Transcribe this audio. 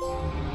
you